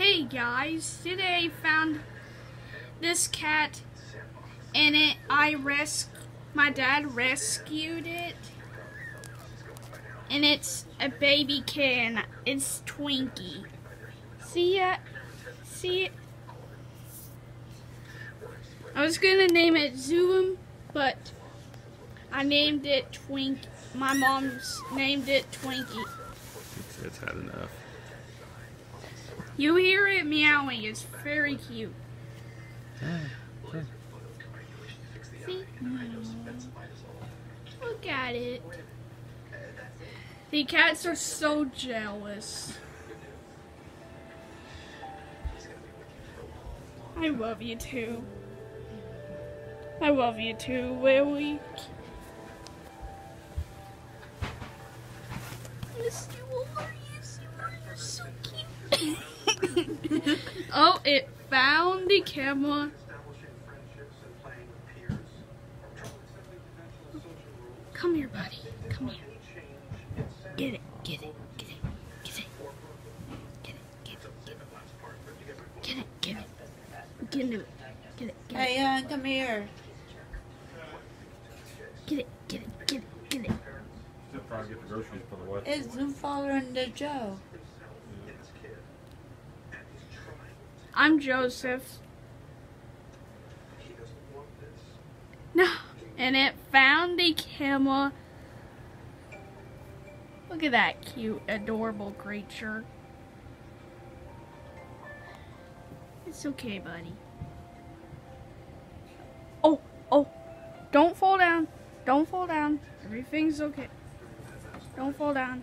Hey guys, today I found this cat and it I res my dad rescued it. And it's a baby kitten. It's Twinkie. See ya see it? I was gonna name it Zoom, but I named it Twink. My mom's named it Twinkie. It's, it's had enough. You hear it meowing. It's very cute. See? Look at it. The cats are so jealous. I love you too. I love you too, Lily. Oh, it found the camera. Come here, buddy. Come here. Get it, get it, get it, get it. Get it, get it, get it. Get it, get it. Get it, get it. Hey, uh, come here. Get it, get it, get it, get it. It's Zoom following the Joe. I'm Joseph. No, and it found the camel. Look at that cute, adorable creature. It's okay, buddy. Oh, oh, don't fall down. Don't fall down. Everything's okay. Don't fall down.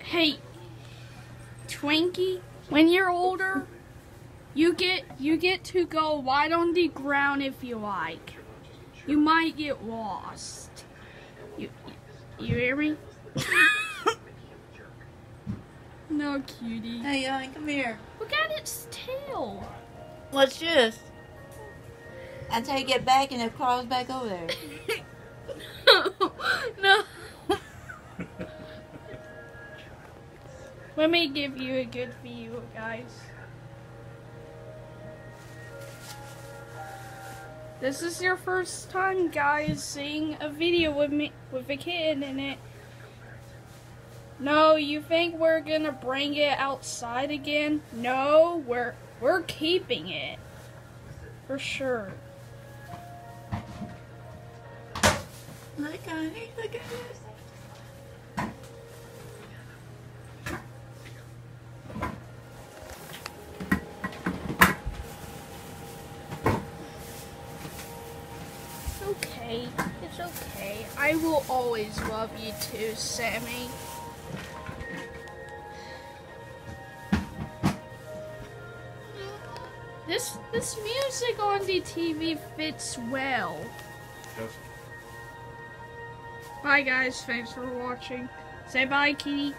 Hey, Twinkie, when you're older, you get you get to go wide on the ground if you like. You might get lost. You you hear me? no, cutie. Hey, uh, come here. Look at its tail. What's this? Until you get back and it crawls back over there. Let me give you a good view, guys. This is your first time, guys, seeing a video with me with a kid in it. No, you think we're gonna bring it outside again? No, we're we're keeping it for sure. Look, honey, look at this. It's okay. It's okay. I will always love you too, Sammy. This this music on the TV fits well. Yes. Bye guys, thanks for watching. Say bye, Kitty.